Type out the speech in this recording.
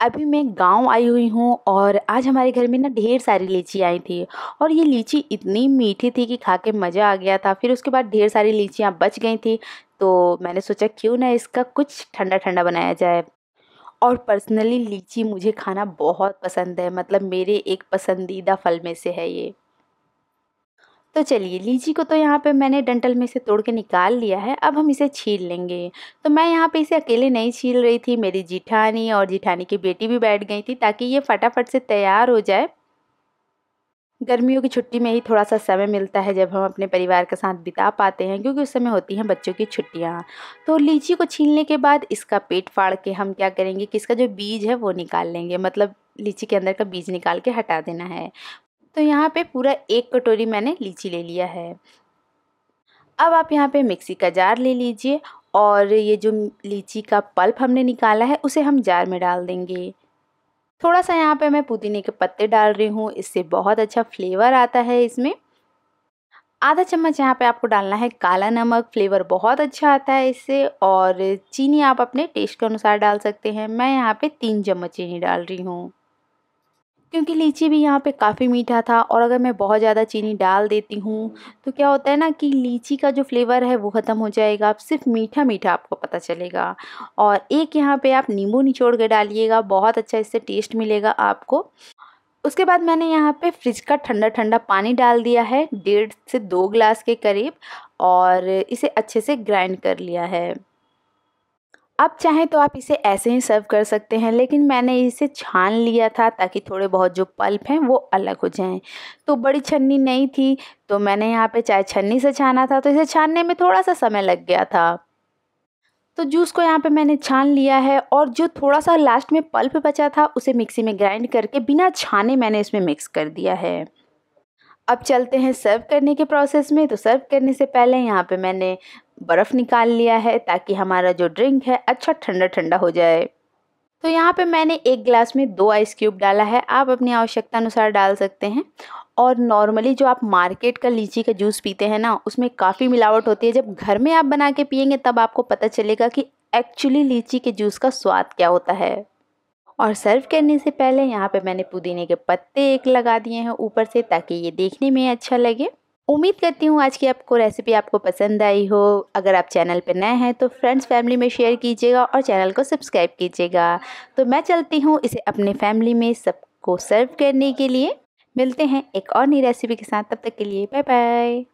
अभी मैं गाँव आई हुई हूँ और आज हमारे घर में ना ढेर सारी लीची आई थी और ये लीची इतनी मीठी थी कि खा के मज़ा आ गया था। फिर उसके बाद ढेर सारी लीचियाँ बच गई थी तो मैंने सोचा क्यों ना इसका कुछ ठंडा ठंडा बनाया जाए। और पर्सनली लीची मुझे खाना बहुत पसंद है मतलब मेरे एक पसंदीदा फल में से है ये। तो चलिए, लीची को तो यहाँ पे मैंने डंटल में से तोड़ के निकाल लिया है, अब हम इसे छील लेंगे। तो मैं यहाँ पे इसे अकेले नहीं छील रही थी, मेरी जिठानी और जिठानी की बेटी भी बैठ गई थी, ताकि ये फटाफट से तैयार हो जाए। गर्मियों की छुट्टी में ही थोड़ा सा समय मिलता है, जब हम अपने परिवार के साथ बिता पाते हैं, क्योंकि उस समय होती हैं बच्चों की छुट्टियाँ। तो लीची को छीलने के बाद इसका पेट फाड़ के हम क्या करेंगे कि इसका जो बीज है वो निकाल लेंगे मतलब लीची के अंदर का बीज निकाल के हटा देना है। तो यहाँ पे पूरा एक कटोरी मैंने लीची ले लिया है। अब आप यहाँ पे मिक्सी का जार ले लीजिए और ये जो लीची का पल्प हमने निकाला है, उसे हम जार में डाल देंगे। थोड़ा सा यहाँ पे मैं पुदीने के पत्ते डाल रही हूँ, इससे बहुत अच्छा फ्लेवर आता है इसमें। आधा चम्मच यहाँ पे आपको डालना है काला नमक, फ्लेवर बहुत अच्छा आता है इससे और चीनी आप अपने टेस्ट के अनुसार डाल सकते हैं। मैं यहाँ पे तीन चम्मच चीनी डाल रही हूँ। क्योंकि लीची भी यहाँ पे काफ़ी मीठा था और अगर मैं बहुत ज़्यादा चीनी डाल देती हूँ तो क्या होता है ना कि लीची का जो फ्लेवर है वो ख़त्म हो जाएगा आप सिर्फ़ मीठा मीठा आपको पता चलेगा। और एक यहाँ पे आप नींबू निचोड़ के डालिएगा, बहुत अच्छा इससे टेस्ट मिलेगा आपको। उसके बाद मैंने यहाँ पे फ्रिज का ठंडा ठंडा पानी डाल दिया है, डेढ़ से दो गिलास के करीब, और इसे अच्छे से ग्राइंड कर लिया है। आप चाहें तो आप इसे ऐसे ही सर्व कर सकते हैं, लेकिन मैंने इसे छान लिया था ताकि थोड़े बहुत जो पल्प हैं वो अलग हो जाएँ। तो बड़ी छन्नी नहीं थी तो मैंने यहाँ पे चाय छन्नी से छाना था तो इसे छानने में थोड़ा सा समय लग गया था। तो जूस को यहाँ पे मैंने छान लिया है और जो थोड़ा सा लास्ट में पल्प बचा था, उसे मिक्सी में ग्राइंड करके बिना छाने मैंने इसमें मिक्स कर दिया है। अब चलते हैं सर्व करने के प्रोसेस में। तो सर्व करने से पहले यहाँ पे मैंने बर्फ़ निकाल लिया है ताकि हमारा जो ड्रिंक है अच्छा ठंडा ठंडा हो जाए। तो यहाँ पे मैंने एक गिलास में दो आइस क्यूब डाला है। आप अपनी आवश्यकता अनुसार डाल सकते हैं। और नॉर्मली जो आप मार्केट का लीची का जूस पीते हैं ना, उसमें काफ़ी मिलावट होती है। जब घर में आप बना के पियेंगे, तब आपको पता चलेगा कि एक्चुअली लीची के जूस का स्वाद क्या होता है। और सर्व करने से पहले यहाँ पे मैंने पुदीने के पत्ते एक लगा दिए हैं ऊपर से ताकि ये देखने में अच्छा लगे। उम्मीद करती हूँ आज की आपको रेसिपी आपको पसंद आई हो। अगर आप चैनल पर नए हैं तो फ्रेंड्स फैमिली में शेयर कीजिएगा और चैनल को सब्सक्राइब कीजिएगा। तो मैं चलती हूँ इसे अपने फैमिली में सबको सर्व करने के लिए। मिलते हैं एक और नई रेसिपी के साथ। तब तक के लिए बाय बाय